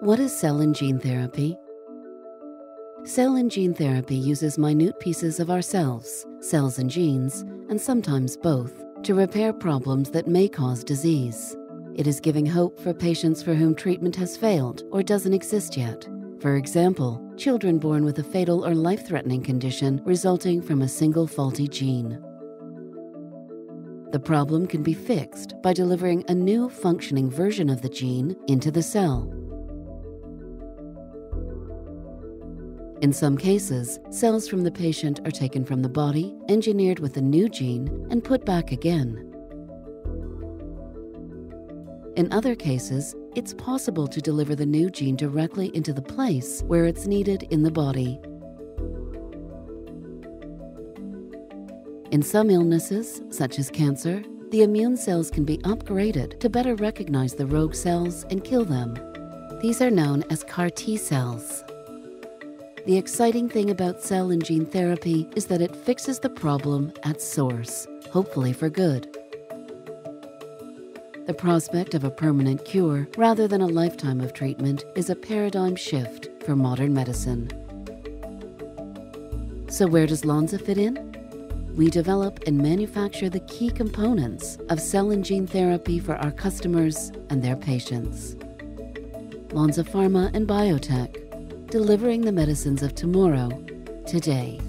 What is cell and gene therapy? Cell and gene therapy uses minute pieces of ourselves, cells and genes, and sometimes both, to repair problems that may cause disease. It is giving hope for patients for whom treatment has failed or doesn't exist yet. For example, children born with a fatal or life threatening condition resulting from a single faulty gene. The problem can be fixed by delivering a new functioning version of the gene into the cell. In some cases, cells from the patient are taken from the body, engineered with a new gene, and put back again. In other cases, it's possible to deliver the new gene directly into the place where it's needed in the body. In some illnesses, such as cancer, the immune cells can be upgraded to better recognize the rogue cells and kill them. These are known as CAR T cells. The exciting thing about cell and gene therapy is that it fixes the problem at source, hopefully for good. The prospect of a permanent cure rather than a lifetime of treatment is a paradigm shift for modern medicine. So, where does Lonza fit in? We develop and manufacture the key components of cell and gene therapy for our customers and their patients. Lonza Pharma and Biotech, delivering the medicines of tomorrow, today.